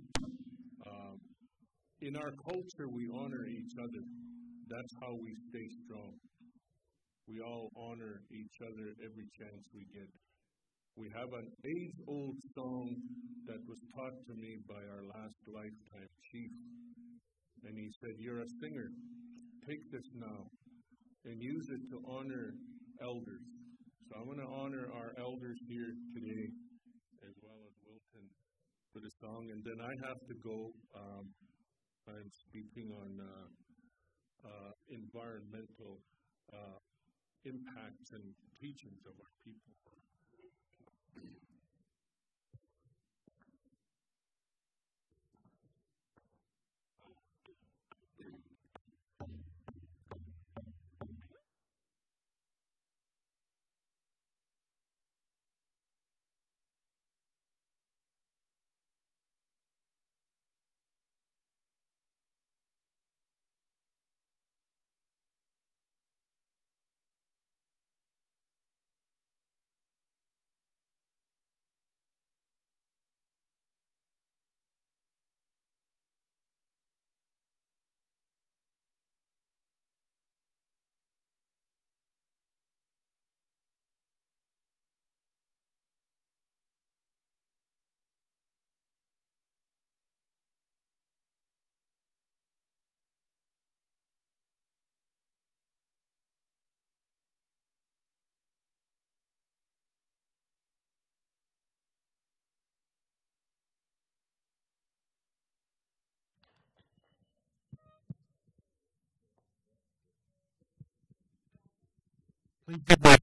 Uh, in our culture, we honor each other. That's how we stay strong. We all honor each other every chance we get. We have an age old song that was taught to me by our last lifetime chief. And he said, You're a singer. Take this now and use it to honor elders. So I'm going to honor our elders here today, as well as Wilton, for the song. And then I have to go. Um, I'm speaking on uh, uh, environmental uh, impacts and teachings of our people. Please give my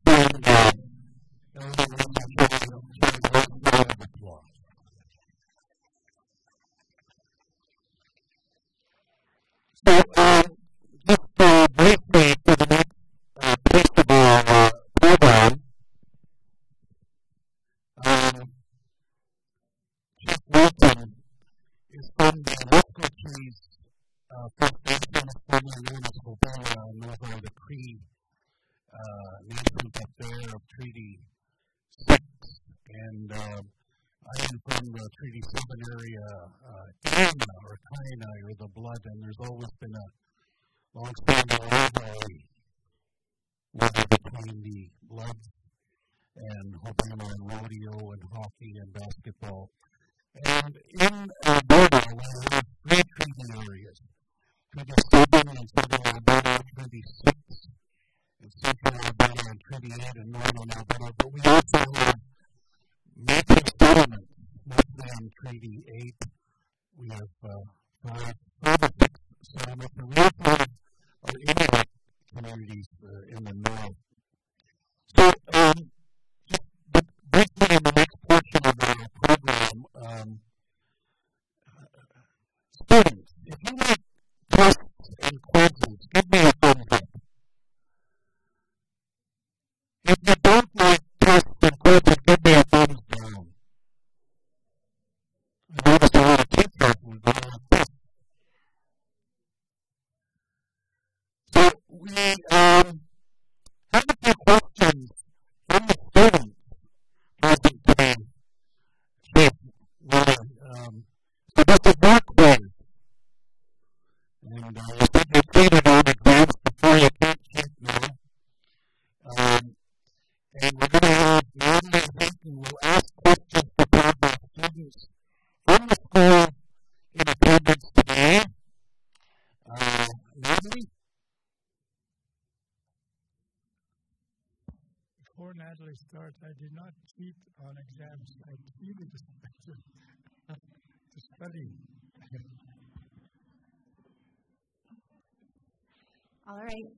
Before Natalie starts, I did not cheat on exams. I cheated to, study. All right.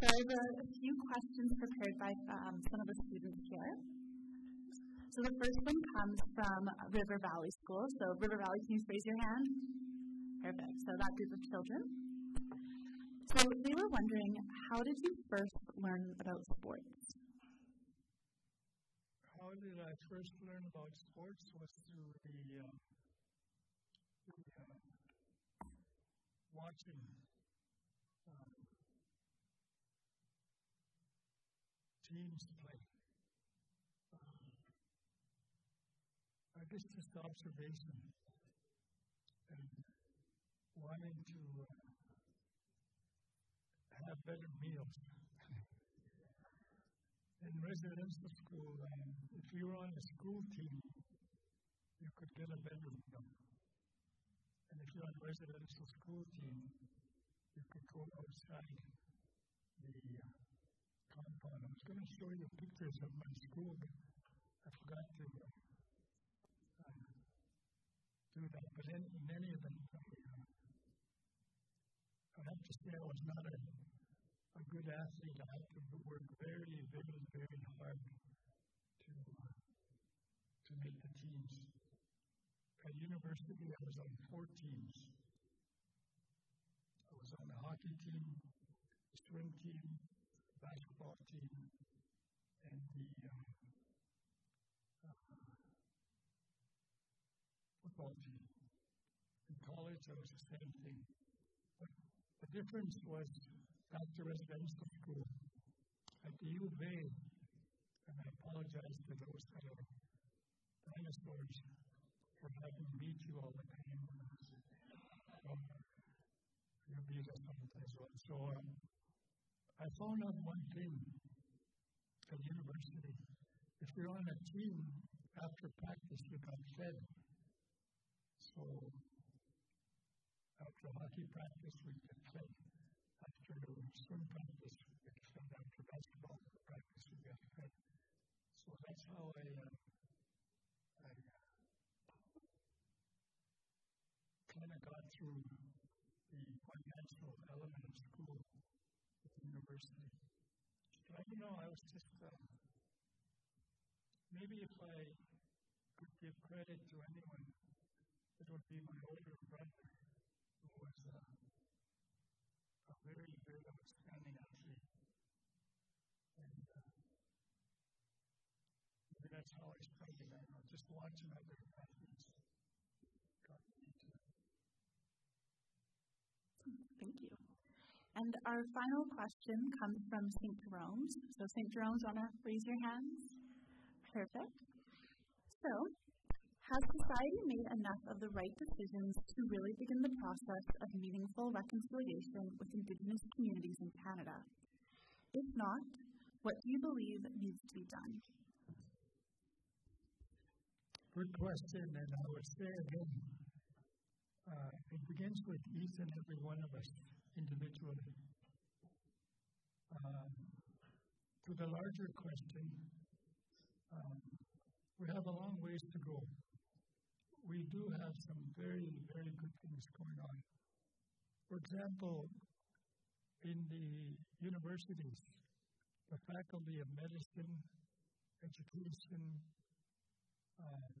So a, a few questions prepared by um, some of the students here. So the first one comes from River Valley School. So River Valley, can you raise your hand? Perfect. So that group of children. So they were wondering, how did you first learn about sports? How did I first learn about sports was through the, uh, the uh, watching um, teams play. Um, Just observation and wanting to uh, have better meals. In residential school, um, if you were on a school team, you could get a better meal. And if you're on a residential school team, you could go outside the uh, compound. I was going to show you pictures of my school, but I forgot to uh, do that. But in, in any event, I, have to say I was not a, a good athlete. I had to work very, very, very hard to uh, to make the teams. At university, I was on four teams. I was on the hockey team, the swim team, basketball team, and the uh, uh, football team. College, I was the same thing. But the difference was to residential school. At the U of A, and I apologize to those that are dinosaurs for having beat you all the time. Um, you beat us sometimes. So um, I found out one thing at university. If you're on a team after practice, you got fed. So hockey practice, we get fed. After swim practice, we get fed. After basketball practice, we get fed. So that's how I, uh, I kind of got through the financial element of school at the university. But you know, I was just, uh, maybe if I could give credit to anyone, it would be my older brother, was uh, a very, very outstanding athlete. And uh, maybe that's how I. I got me. Thank you. And our final question comes from St. Jerome's. So, St. Jerome's, want to raise your hands? Perfect. So, has society made enough of the right decisions to really begin the process of meaningful reconciliation with Indigenous communities in Canada? If not, what do you believe needs to be done? Good question, and I would say again, uh, it begins with each and every one of us individually. Um, to the larger question, Um, we have a long ways to go. We do have some very, very good things going on. For example, in the universities, the Faculty of Medicine, Education, um,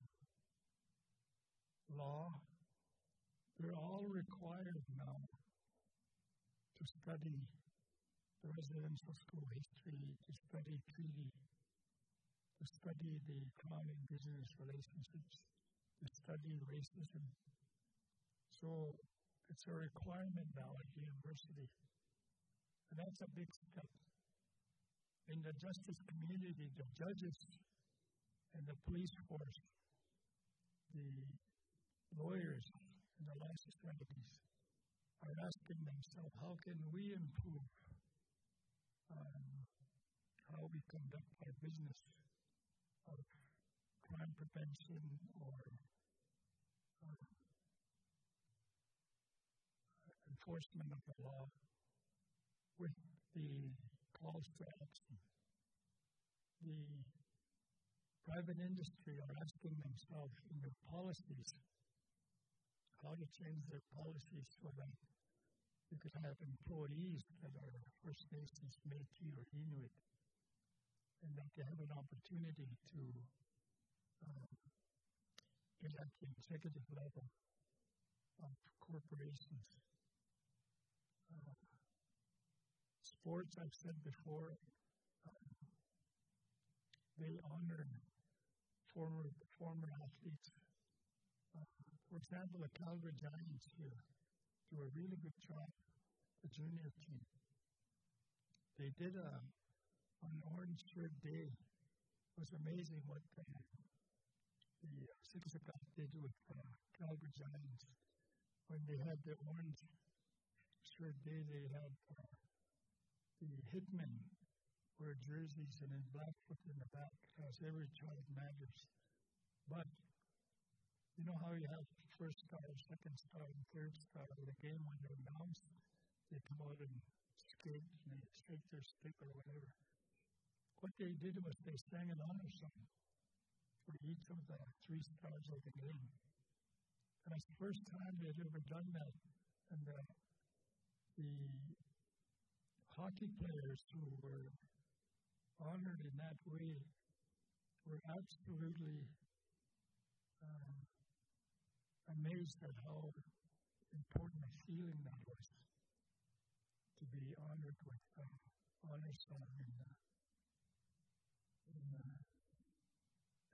Law, they're all required now to study the residential school history, to study treaty, to study the crown indigenous relationships, to study racism. So it's a requirement now at the university. And that's a big step. In the justice community, the judges and the police force, the lawyers and the law societies are asking themselves, how can we improve um, how we conduct our business of crime prevention or uh, enforcement of the law with the calls to action. The private industry are asking themselves in their policies how to change their policies so that you could have employees that are First Nations, Métis, or Inuit, and that they have an opportunity to um, at the executive level of corporations. Uh, sports, I've said before, um, they honor former former athletes. Uh, for example, the Calgary Giants here do a really good job, the junior team. They did a, on Orange Shirt Day. It was amazing what the, the uh, o'clock did with uh, Calgary Giants. When they had the Orange Day, they had uh, the hitmen wear jerseys and then Blackfoot in the back because every child matters. But you know how you have first star, second star, and third star of the game when they're announced? They come out and skate and they shake their stick or whatever. What they did was they sang an honor song for each of the three stars of the game. And it's the first time they'd ever done that. And the, the hockey players who were honored in that way were absolutely um, amazed at how important a feeling that was to be honored with an honor song in, uh, in, uh,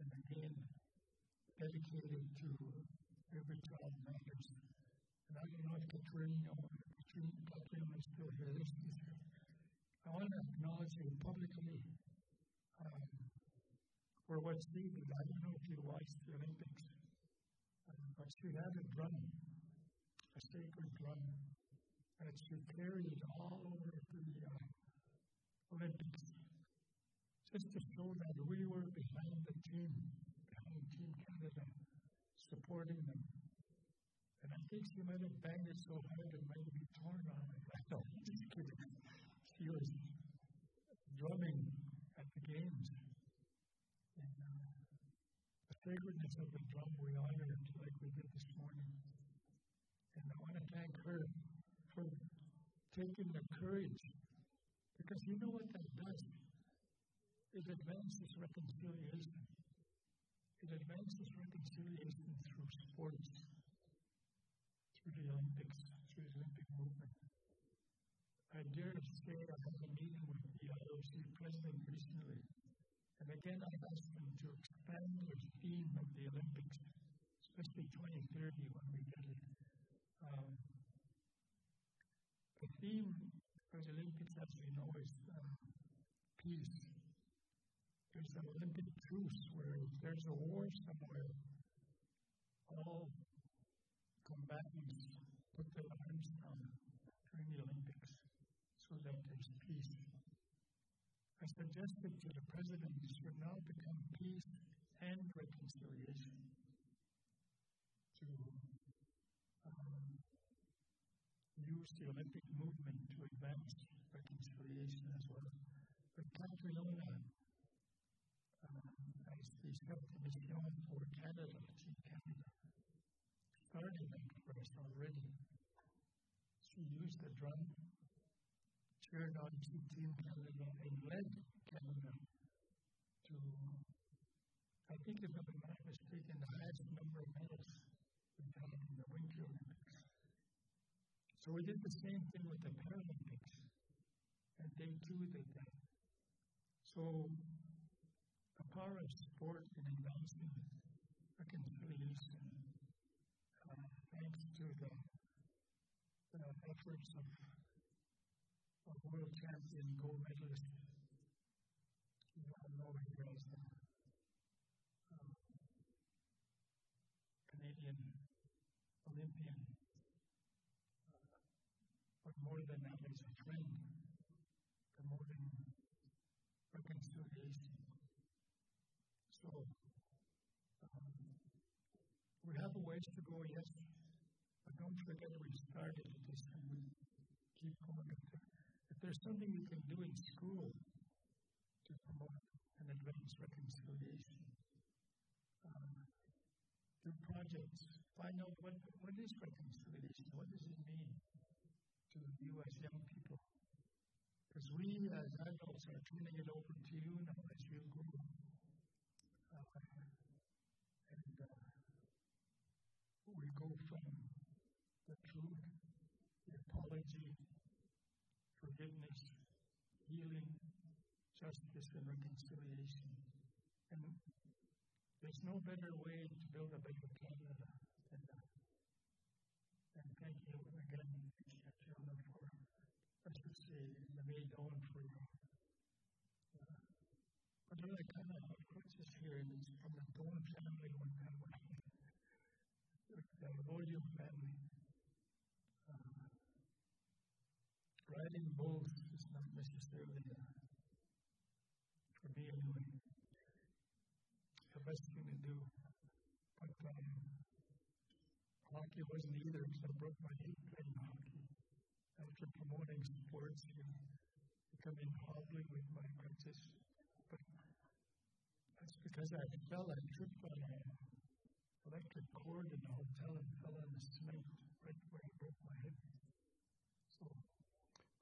in a game dedicated to every child matters. And I don't know if Catriona or Catriona, Catriona is still here. This is, I want to acknowledge you publicly um, for what's needed. I don't know if you watched the Olympics, um, but she had a drum, a sacred drum, that she carried all over the uh, Olympics, just to show that we were behind the team, behind Team Canada, supporting them. And I think she might have banged it so hard it might be torn on. No, just kidding. She was drumming at the games. And uh, the sacredness of the drum we honored like we did this morning. And I want to thank her for taking the courage. Because you know what that does? It advances reconciliation. It advances reconciliation through sports, through the Olympics, through the Olympic movement. I dare say I had a meeting with the IOC president recently, and again I asked them to expand the theme of the Olympics, especially 2030 when we get it. Um, the theme of the Olympics, as we know, is uh, peace. There's an Olympic truce where if there's a war somewhere, all combatants put their arms down during the Olympics so that there's peace. I suggested to the president this should now become peace and reconciliation to um, use the Olympic movement to advance reconciliation as well. But Catriona um, and competition for Canada, Team Canada, started for us already. She used the drum, cheered on Team Canada, and led Canada to, I think if I'm not mistaken, the highest number of medals in the Winter Olympics. So we did the same thing with the Paralympics, and they too did that. So the power of sport in advancing reconciliation, uh, thanks to the, the efforts of a world champion gold medalist. You all know he was the um, Canadian Olympian, uh, but a friend promoting reconciliation. So, um, we have a ways to go, yes, but don't forget we started this and we keep going. If, there, if there's something we can do in school to promote and advance reconciliation, um, do projects, find out what, what is reconciliation, what does it mean to you as young people. Because we as adults are turning it over to you now as you grow. Uh, and uh, we go from the truth, the apology, forgiveness, healing, justice, and reconciliation. And there's no better way to build a better Canada than that. And thank you again, Fiona, for, I should say, the maid on for uh, but then I kind of And it's from the Doan family, one family, the William family. Uh, riding bulls is not necessarily, uh, for me anyway, the best thing to do. But um, hockey wasn't either because I broke my hip playing hockey. After promoting sports, you becoming hobbling with my crutches. Because I fell, I tripped on an electric cord in the hotel and fell on the cement right where I broke my hip. So,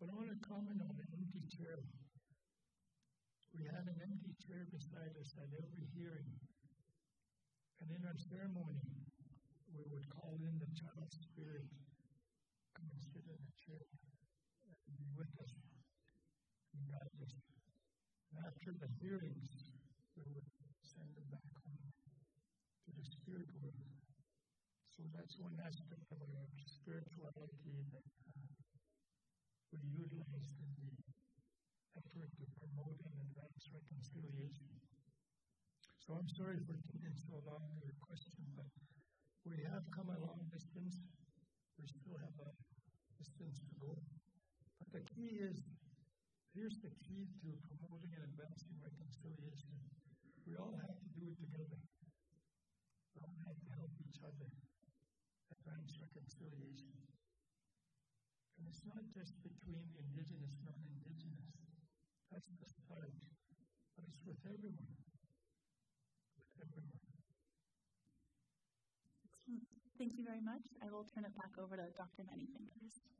but I want to comment on the empty chair. We had an empty chair beside us at every hearing. And in our ceremony, we would call in the child spirit, come and sit in the chair and be with us and guide us. And after the hearings, we would send them back home to the spirit world. So that's one aspect of our spirituality that uh, we utilize in the effort to promote and advance reconciliation. So I'm sorry for taking so long to your question, but we have come a long distance. We still have a distance to go. But the key is here's the key to promoting and advancing reconciliation. We all have to do it together. We all have to help each other advance reconciliation. And it's not just between indigenous and non indigenous. That's the start. But it's with everyone. With everyone. Thank you very much. I will turn it back over to Dr. Many Fingers.